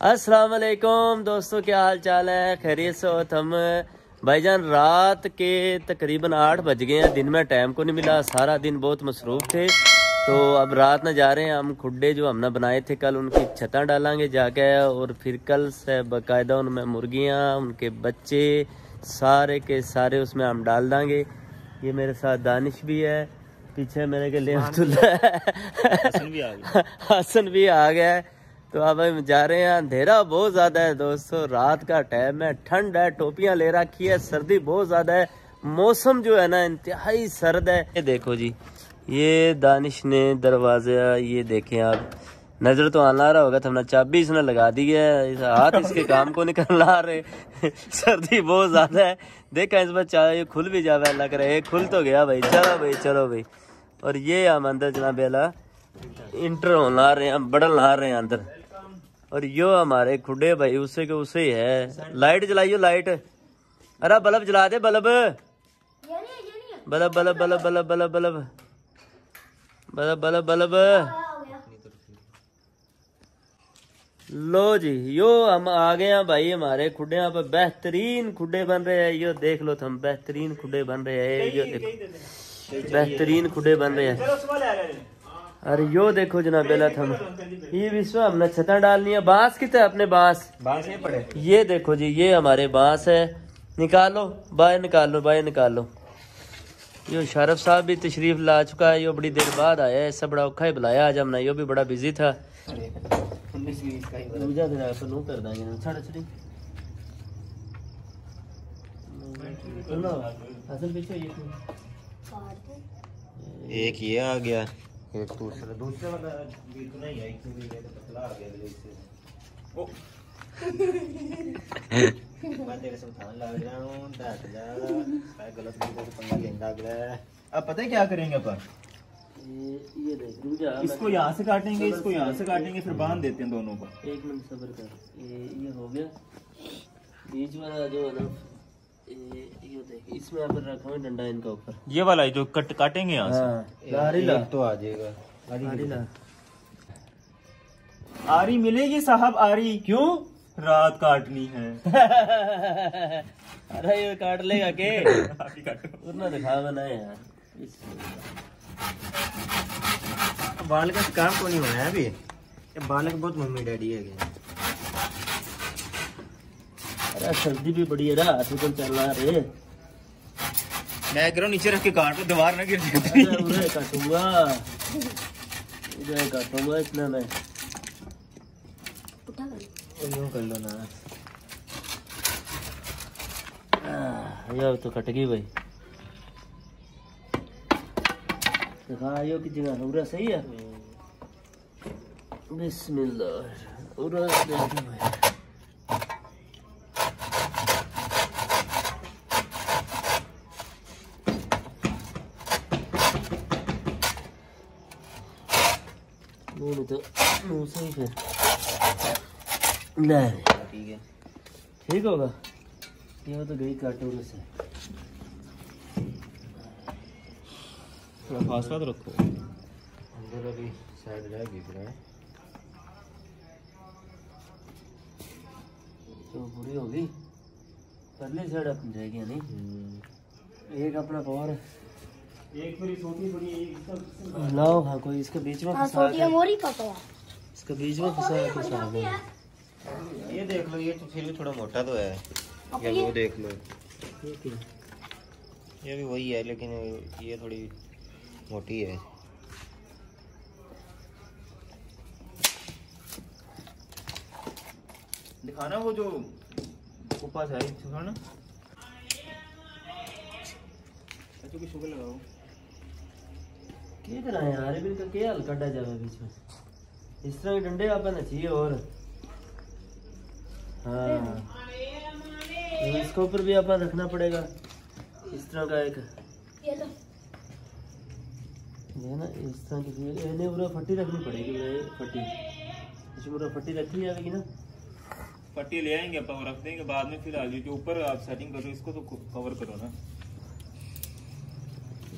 अस्सलाम वालेकुम दोस्तों क्या हाल चाल है? खैरियत से हो हम भाईजान रात के तकरीबन आठ बज गए हैं। दिन में टाइम को नहीं मिला सारा दिन बहुत मसरूफ थे। तो अब रात में जा रहे हैं। हम खुड्डे जो हमने बनाए थे कल उनकी छत डालेंगे जाके और फिर कल से बाकायदा उनमें मुर्गियाँ उनके बच्चे सारे के सारे उसमें हम डाल देंगे। ये मेरे साथ दानिश भी है पीछे मेरे के लिए हसन भी आ गया। हसन भी आ गया है। तो अब हम जा रहे हैं। अंधेरा बहुत ज़्यादा है दोस्तों। रात का टाइम है। ठंड है। टोपियाँ ले रखी है। सर्दी बहुत ज़्यादा है। मौसम जो है ना इंतहाई सर्द है। ये देखो जी। ये दानिश ने दरवाज़ा ये देखें आप। नज़र तो आना रहा होगा तो हमने चाबी इसने लगा दी है। हाथ इसके काम को निकल ला रहे सर्दी बहुत ज़्यादा है। देखा इस बार चाय खुल भी जावे लग रहा है। खुल तो गया भाई। चलो भाई चलो भाई। और ये हम अंदर जनाब इंटर होना रहे हैं। बड़न ला रहे हैं अंदर। और यो हमारे खुडे भाई, उसे के उसे ही है। लाइट जलाइयो, लाइट। अरे बल्ब जला दे, bulb. Bulb bulb bulb bulb bulb bulb. Bulb bulb bulb. लो जी, यो हम आ गए हैं भाई, हमारे खुडे यहाँ पे बेहतरीन खुडे बन रहे हैं। यो देख लो हम बेहतरीन खुडे बन रहे हैं। यो देखो, बेहतरीन खुडे बन रहे हैं। अरे यो देखो जनाब बेला थम। ये विश्व हमने छता डालनी है बाँस कितने अपने बाँस। बाँस ये पड़े। ये देखो जी ये हमारे बाँस है। निकालो बाहर निकालो बाहर निकालो। यो शरफ साहब भी तशरीफ़ ला चुका है यो बड़ी देर बाद आया है सब बड़ा औखा ही बुलाया आज हमने यो भी बड़ा बिज़ी था। ऐसा एक ये आ गया। एक दूसरा दूसरा वाला इतना ही है क्योंकि ये तो पतला आ गया से। ओ। मैं तेरे से उठाने लग रहा हूँ डट जा। मैं गलत पंगा लेने लग रहा है। अब पता है क्या करेंगे अपन? ये ये देख दूजा इसको यहाँ से काटेंगे इसको यहाँ से काटेंगे फिर बाँध देते हैं दोनों को। एक मिनट सब्र कर। ये ये हो गया। बीच वाला जो है ना ये ये इसमें यहाँ पर रखा हुआ डंडा इनका ऊपर। ये वाला है जो कट काटेंगे यहाँ से। हाँ तो आ जाएगा। आरी मिलेगी साहब आरी। क्यों? रात काटनी है। अरे ये काट लेगा के? उतना दिखा बनाए यार। इस- बाल का काम को नहीं होना है अभी। बालक बहुत मम्मी डैडी है सर्दी भी बड़ी है ना हाथ में चल रहा रे मैं कह रहा नीचे रख के काट दीवार ना गिर अरे उरे काटूँगा उरे काटूँगा इतना मैं यूँ कर लो ना आह, ये तो कट गई भाई दिखा यो की जगह उरा सही है बिस्मिल्लाह उरा देखो भाई मुँह में तो मुँह से ही फिर। ले। ठीक है। ठीक होगा? ये तो गई काटोगे से। थोड़ा फासला तो रखो। अंदर अभी साइड रह दिख रहा है तो पूरी होगी? परली साइड अपन जाएगी नहीं एक अपना पावर एक मेरी छोटी बड़ी एक लाओ हाँ कोई इसके बीच में हाँ फंसा मोरी पापा इसके बीच में फंसा के फंसा दो ये देख लो ये तो फिर भी थोड़ा मोटा तो है। या वो देख लो। ये भी वही है लेकिन ये थोड़ी मोटी है। दिखाना वो जो ऊपर है दिखाना। बच्चों की शुगर लगाओ। क्या करा है यार इनका क्या हल कटा जावे बीच में इस तरह के डंडे अपन चाहिए और हाँ तो इसके ऊपर भी अपन रखना पड़ेगा इस तरह का एक ये ना इस तरह की इन्हें पूरा फट्टी रखनी पड़ेगी ये फट्टी इसमें पूरा फट्टी रखी जाएगी ना पट्टी ले आएँगे अपन रख देंगे बाद में फ़िलहाल ये जो ऊपर आप सेटिंग करो इसको तो कवर करो ना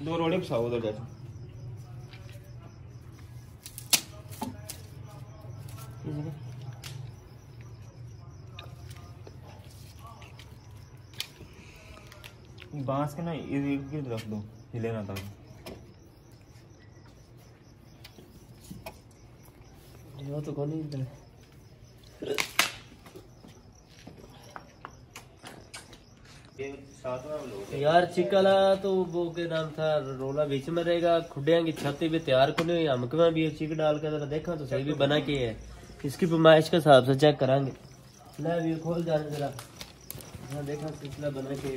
दो रोड़े फसाओ उधर जाके। बाँस के ना इर्द गिर्द रख दो, हिले ना वो तो कौन यार चिकला तो वो के नाम था रोला बीच में रहेगा खुडिया की छाती भी तैयार को नहीं हम के भी चिक डाल के जरा देखा तो सही भी बना के है। इसकी पैमाइश के हिसाब से चेक करांगे। ले भी खोल जाने जरा। हाँ देखा सिलसिला बना के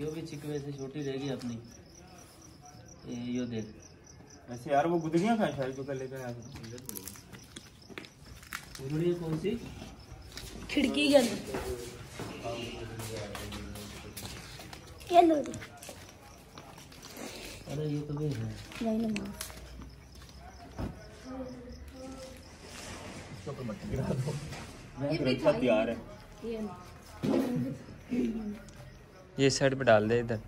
यो भी चिक वैसे छोटी रहेगी अपनी। यो देख। वैसे यार वो गुदड़ियाँ कहाँ शायद जो कर लेकर आया था? कौन सी? खिड़की के अंदर। ये लो अरे ये तो भी है। नहीं ना माँ इसको तो मत गिरा दो। मैं सुरक्षा तैयार है। ये ये साइड पे डाल दे इधर।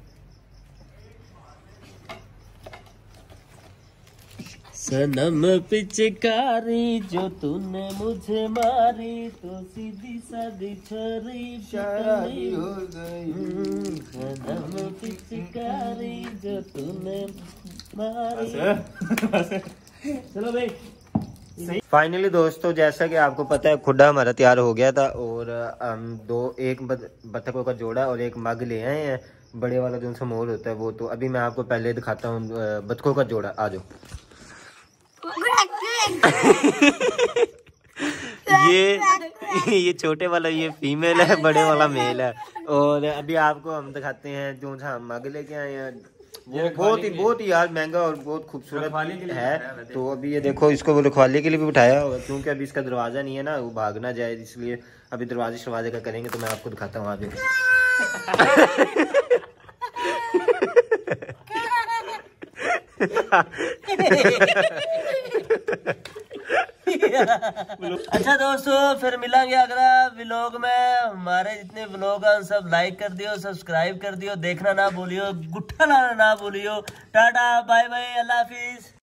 सनम पिचकारी जो तूने मुझे मारी तो सीधी सादी छरी पिटाई। हम्म, सनम पिचकारी जो तूने मारी। चलो भाई। फाइनली दोस्तों जैसा कि आपको पता है खुडा हमारा तैयार हो गया था और हम दो एक बत- बतखों का जोड़ा और एक मग ले आए हैं। बड़े वाला जो सा मोर होता है वो तो अभी मैं आपको पहले दिखाता हूँ बतखों का जोड़ा। आ जाओ। ये ये छोटे वाला ये फीमेल है बड़े वाला मेल है और अभी आपको हम दिखाते हैं जो सा हम मग लेके आए हैं वो बहुत ही बहुत ही यार महँगा और बहुत खूबसूरत है तो अभी ये देखो इसको वो रखवाली के लिए भी उठाया होगा क्योंकि अभी इसका दरवाज़ा नहीं है ना वो भागना जाए इसलिए अभी दरवाजे शरवाजे का करेंगे तो मैं आपको दिखाता हूँ आगे अच्छा दोस्तों, फिर मिलेंगे अगला व्लॉग में। हमारे जितने व्लॉग हैं, सब लाइक कर दियो सब्सक्राइब कर दियो। देखना ना बोलियो गुट्ठा लाना ना बोलियो टाटा बाय बाय अल्लाह हाफिज।